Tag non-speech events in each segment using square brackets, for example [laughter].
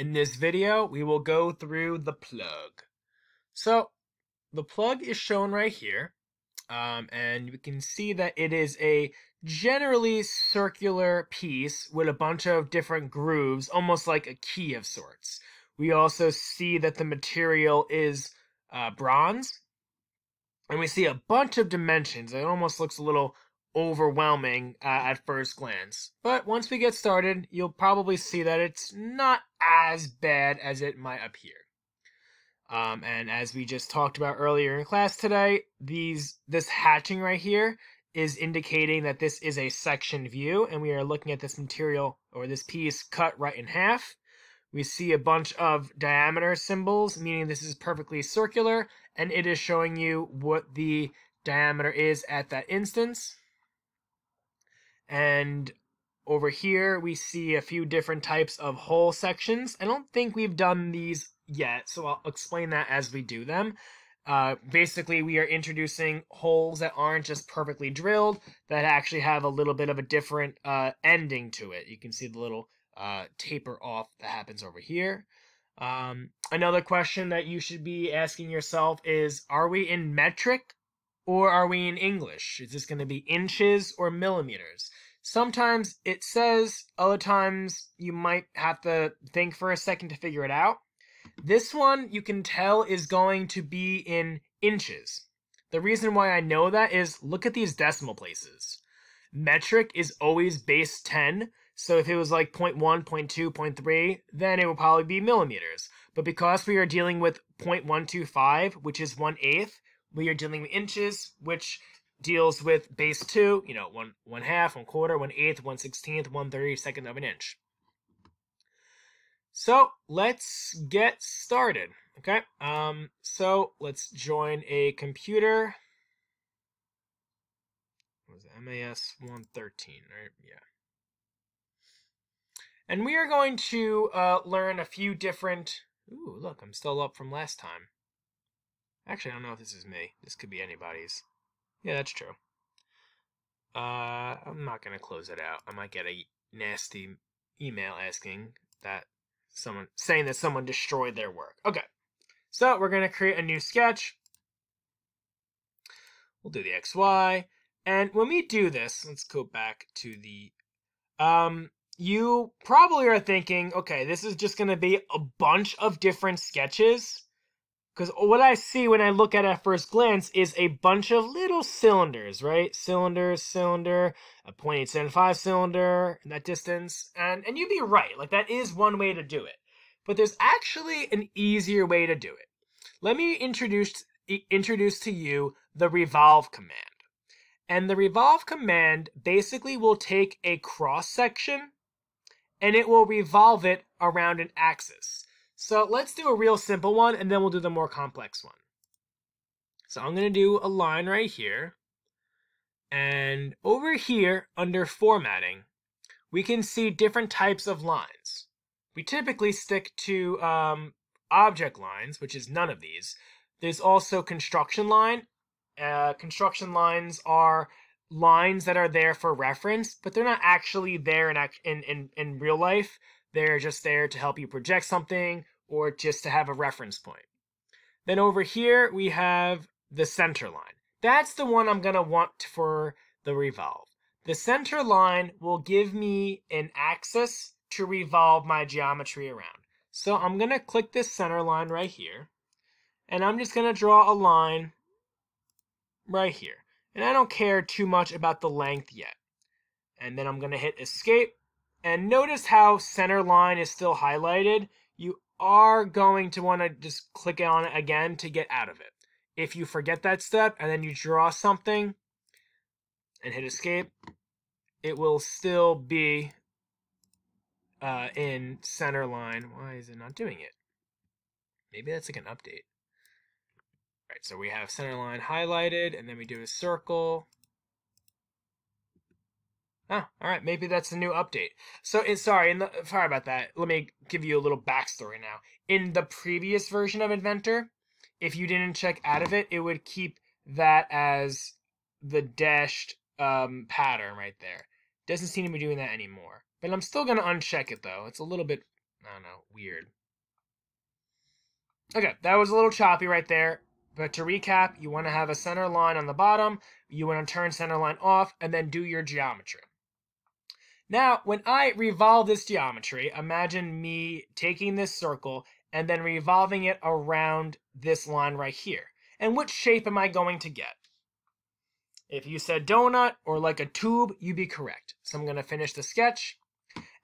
In this video, we will go through the plug. So, the plug is shown right here, um, and you can see that it is a generally circular piece with a bunch of different grooves, almost like a key of sorts. We also see that the material is uh, bronze, and we see a bunch of dimensions. It almost looks a little overwhelming uh, at first glance. But once we get started, you'll probably see that it's not as bad as it might appear. Um, and as we just talked about earlier in class today, these this hatching right here is indicating that this is a section view, and we are looking at this material or this piece cut right in half. We see a bunch of diameter symbols, meaning this is perfectly circular, and it is showing you what the diameter is at that instance. And over here, we see a few different types of hole sections. I don't think we've done these yet, so I'll explain that as we do them. Uh, basically, we are introducing holes that aren't just perfectly drilled, that actually have a little bit of a different uh, ending to it. You can see the little uh, taper off that happens over here. Um, another question that you should be asking yourself is Are we in metric or are we in English? Is this going to be inches or millimeters? Sometimes it says, other times you might have to think for a second to figure it out. This one you can tell is going to be in inches. The reason why I know that is look at these decimal places. Metric is always base 10, so if it was like 0 0.1, 0 0.2, 0.3, then it would probably be millimeters. But because we are dealing with 0.125, which is 1 eighth, we are dealing with inches, which deals with base 2, you know, 1, one half, 1 quarter, 1 eighth, 1 sixteenth, 1 32nd of an inch. So let's get started. Okay. Um, so let's join a computer. What was it? MAS 113, right? Yeah. And we are going to uh, learn a few different. Ooh, look, I'm still up from last time. Actually, I don't know if this is me. This could be anybody's. Yeah, that's true. Uh, I'm not gonna close it out. I might get a nasty email asking that someone saying that someone destroyed their work. Okay, so we're gonna create a new sketch. We'll do the XY, and when we do this, let's go back to the. Um, you probably are thinking, okay, this is just gonna be a bunch of different sketches because what I see when I look at it at first glance is a bunch of little cylinders, right? Cylinder, cylinder, a 0.875 cylinder, in that distance. And, and you'd be right, like that is one way to do it. But there's actually an easier way to do it. Let me introduce, introduce to you the revolve command. And the revolve command basically will take a cross section and it will revolve it around an axis. So let's do a real simple one and then we'll do the more complex one. So I'm going to do a line right here. And over here under formatting, we can see different types of lines. We typically stick to um, object lines, which is none of these. There's also construction line. Uh, construction lines are lines that are there for reference, but they're not actually there in, in, in, in real life. They're just there to help you project something or just to have a reference point. Then over here, we have the center line. That's the one I'm going to want for the revolve. The center line will give me an axis to revolve my geometry around. So I'm going to click this center line right here. And I'm just going to draw a line right here. And I don't care too much about the length yet. And then I'm going to hit escape. And notice how center line is still highlighted. You are going to want to just click on it again to get out of it. If you forget that step and then you draw something and hit escape, it will still be uh, in center line. Why is it not doing it? Maybe that's like an update. All right, so we have center line highlighted, and then we do a circle. Oh, all right. Maybe that's a new update. So, sorry, in the, sorry about that. Let me give you a little backstory now. In the previous version of Inventor, if you didn't check out of it, it would keep that as the dashed um, pattern right there. Doesn't seem to be doing that anymore. But I'm still going to uncheck it, though. It's a little bit I don't know, weird. Okay, that was a little choppy right there. But to recap, you want to have a center line on the bottom, you want to turn center line off, and then do your geometry. Now, when I revolve this geometry, imagine me taking this circle and then revolving it around this line right here. And which shape am I going to get? If you said donut or like a tube, you'd be correct. So I'm going to finish the sketch.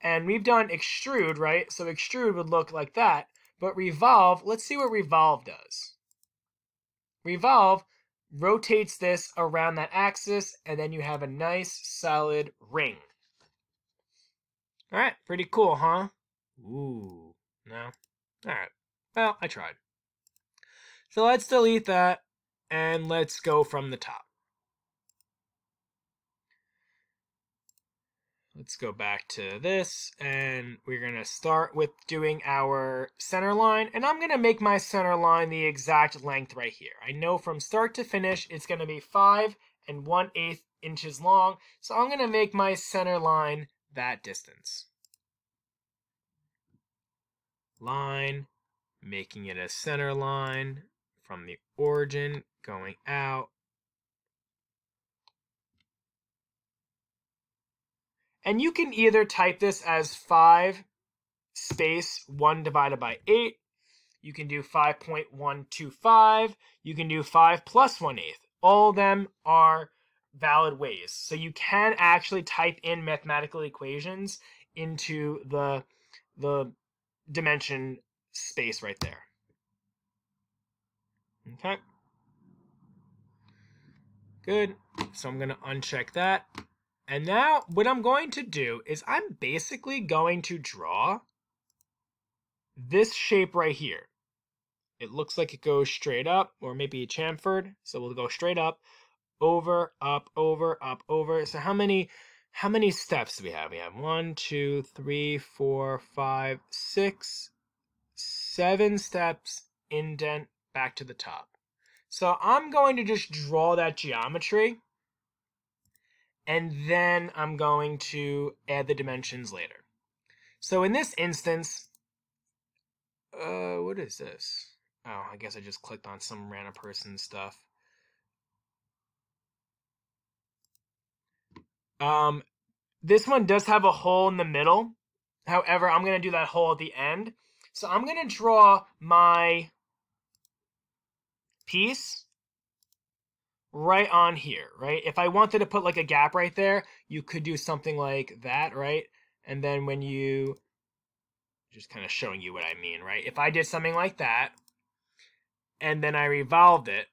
And we've done extrude, right? So extrude would look like that. But revolve, let's see what revolve does. Revolve rotates this around that axis, and then you have a nice solid ring. All right, pretty cool, huh? Ooh, no? All right, well, I tried. So let's delete that, and let's go from the top. Let's go back to this, and we're going to start with doing our center line, and I'm going to make my center line the exact length right here. I know from start to finish, it's going to be 5 and 1 8 inches long, so I'm going to make my center line that distance. Line, making it a center line from the origin, going out, And you can either type this as 5 space 1 divided by 8. You can do 5.125. You can do 5 plus 1 eighth. All of them are valid ways. So you can actually type in mathematical equations into the, the dimension space right there. Okay. Good. So I'm going to uncheck that. And now what I'm going to do is I'm basically going to draw this shape right here. It looks like it goes straight up or maybe chamfered. So we'll go straight up, over, up, over, up, over. So how many how many steps do we have? We have one, two, three, four, five, six, seven steps, indent back to the top. So I'm going to just draw that geometry and then I'm going to add the dimensions later. So in this instance, uh, what is this? Oh, I guess I just clicked on some random person stuff. Um, this one does have a hole in the middle. However, I'm going to do that hole at the end. So I'm going to draw my piece right on here, right? If I wanted to put like a gap right there, you could do something like that, right? And then when you, just kind of showing you what I mean, right? If I did something like that, and then I revolved it,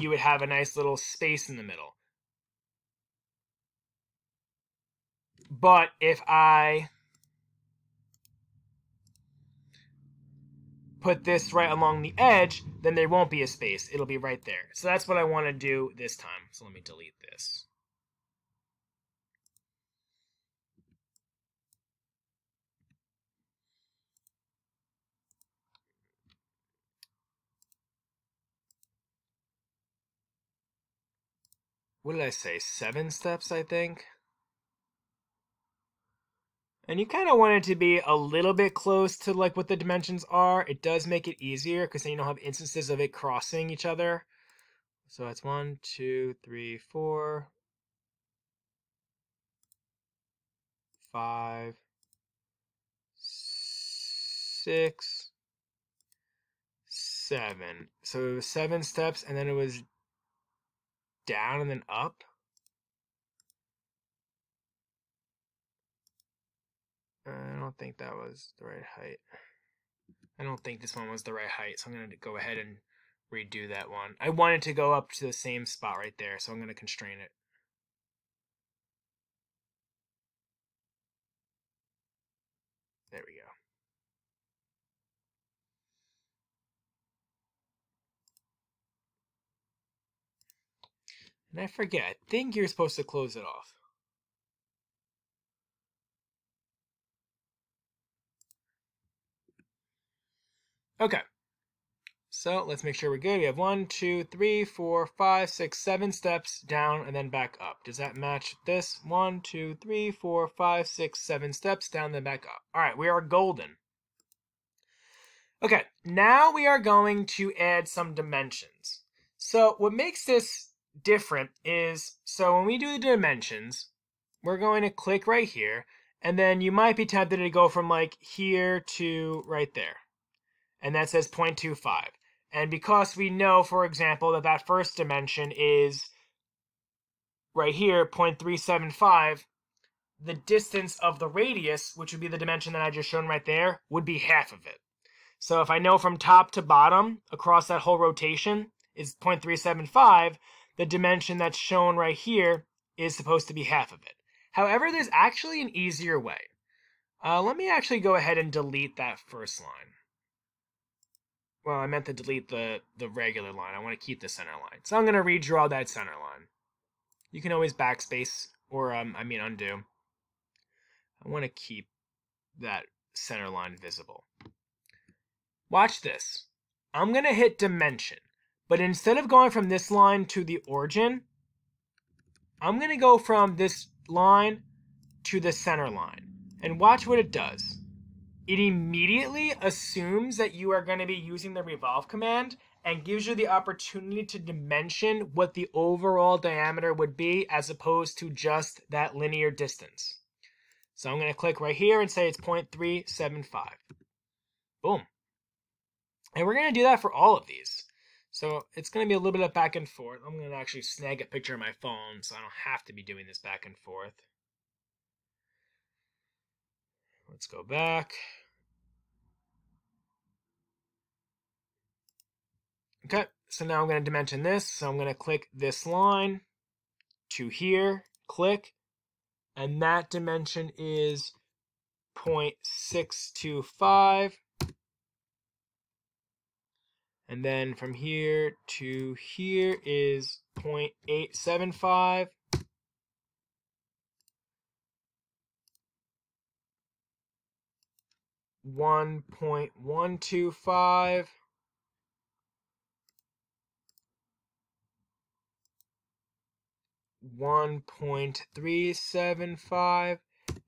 you would have a nice little space in the middle. But if I put this right along the edge, then there won't be a space. It'll be right there. So that's what I want to do this time. So let me delete this. What did I say? Seven steps, I think? And you kind of want it to be a little bit close to like what the dimensions are. It does make it easier because then you don't have instances of it crossing each other. So that's one, two, three, four, five, six, seven. So it was seven steps and then it was down and then up. I don't think that was the right height. I don't think this one was the right height, so I'm going to go ahead and redo that one. I wanted to go up to the same spot right there, so I'm going to constrain it. There we go. And I forget, I think you're supposed to close it off. Okay. So let's make sure we're good. We have one, two, three, four, five, six, seven steps down and then back up. Does that match this? One, two, three, four, five, six, seven steps down, then back up. All right, we are golden. Okay, now we are going to add some dimensions. So what makes this different is, so when we do the dimensions, we're going to click right here, and then you might be tempted to go from like here to right there. And that says 0.25. And because we know, for example, that that first dimension is right here, 0.375, the distance of the radius, which would be the dimension that I just shown right there, would be half of it. So if I know from top to bottom across that whole rotation is 0.375, the dimension that's shown right here is supposed to be half of it. However, there's actually an easier way. Uh, let me actually go ahead and delete that first line. Well, I meant to delete the, the regular line. I want to keep the center line. So I'm going to redraw that center line. You can always backspace, or um, I mean undo. I want to keep that center line visible. Watch this. I'm going to hit dimension. But instead of going from this line to the origin, I'm going to go from this line to the center line. And watch what it does it immediately assumes that you are going to be using the revolve command and gives you the opportunity to dimension what the overall diameter would be as opposed to just that linear distance. So I'm going to click right here and say it's 0.375. Boom. And we're going to do that for all of these. So it's going to be a little bit of back and forth. I'm going to actually snag a picture of my phone so I don't have to be doing this back and forth. Let's go back. Okay, so now I'm going to dimension this. So I'm going to click this line to here, click, and that dimension is 0.625. And then from here to here is 0.875. One point one two five. One point three seven five.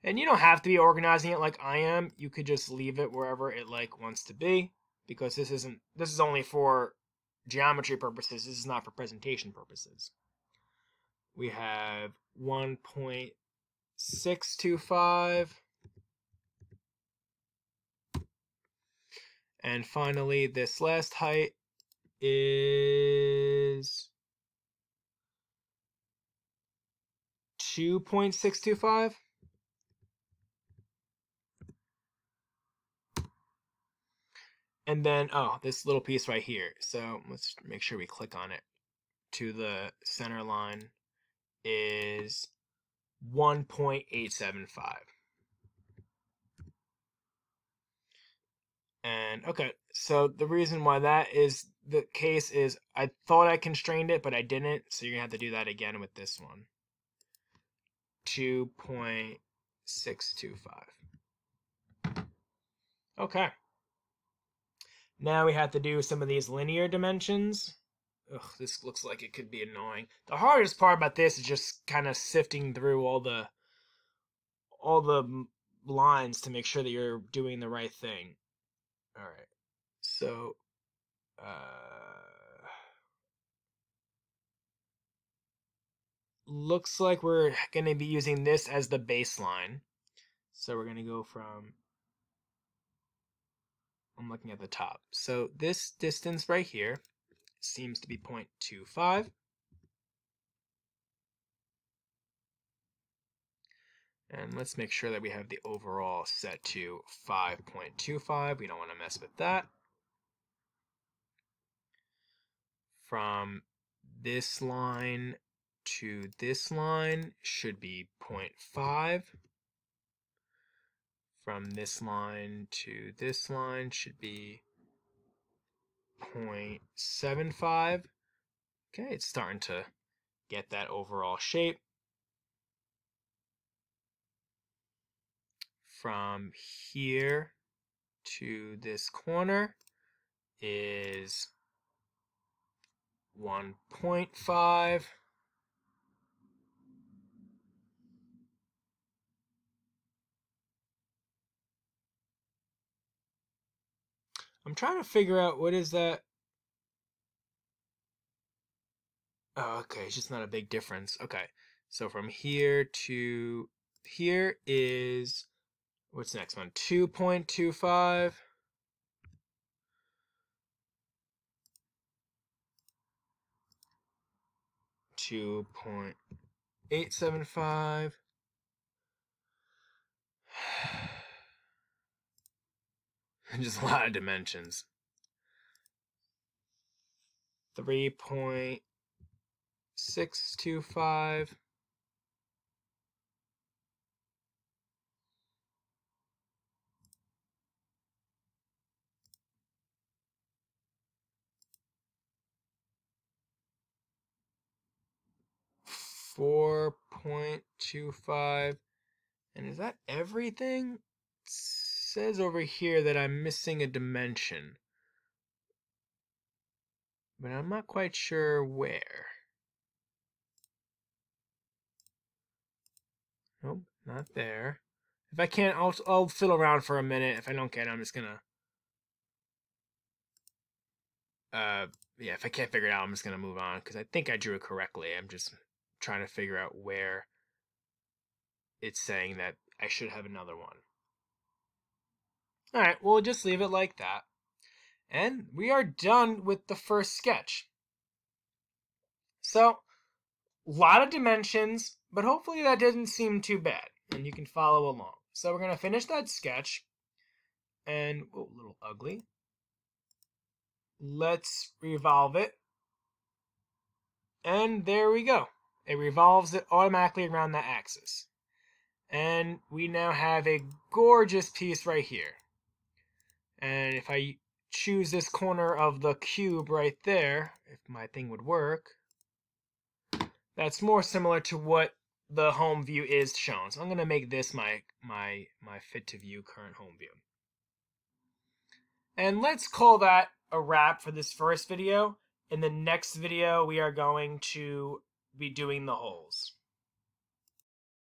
And you don't have to be organizing it like I am. You could just leave it wherever it like wants to be because this isn't this is only for geometry purposes. This is not for presentation purposes. We have 1.625 and finally this last height is 2.625 And then, oh, this little piece right here. So let's make sure we click on it to the center line is 1.875. And okay, so the reason why that is the case is I thought I constrained it, but I didn't. So you're to have to do that again with this one. 2.625. Okay. Now we have to do some of these linear dimensions. Ugh, this looks like it could be annoying. The hardest part about this is just kind of sifting through all the all the lines to make sure that you're doing the right thing. All right. So uh looks like we're going to be using this as the baseline. So we're going to go from I'm looking at the top. So this distance right here seems to be 0.25. And let's make sure that we have the overall set to 5.25. We don't want to mess with that. From this line to this line should be 0.5 from this line to this line should be 0.75. Okay, it's starting to get that overall shape. From here to this corner is 1.5. I'm trying to figure out what is that. Oh, okay, it's just not a big difference. Okay, so from here to here is, what's next one? 2.25. Two point eight seven five. [sighs] [sighs] [laughs] Just a lot of dimensions. 3.625. Four point two five. And is that everything? Says over here that I'm missing a dimension. But I'm not quite sure where. Nope, not there. If I can't, I'll, I'll fiddle around for a minute. If I don't get it, I'm just gonna... Uh, yeah, if I can't figure it out, I'm just gonna move on, because I think I drew it correctly. I'm just trying to figure out where it's saying that I should have another one. Alright, we'll just leave it like that. And we are done with the first sketch. So, a lot of dimensions, but hopefully that didn't seem too bad, and you can follow along. So we're going to finish that sketch, and, oh, a little ugly. Let's revolve it. And there we go. It revolves it automatically around that axis. And we now have a gorgeous piece right here. And if I choose this corner of the cube right there, if my thing would work, that's more similar to what the home view is shown. So I'm going to make this my, my, my fit to view current home view. And let's call that a wrap for this first video. In the next video, we are going to be doing the holes.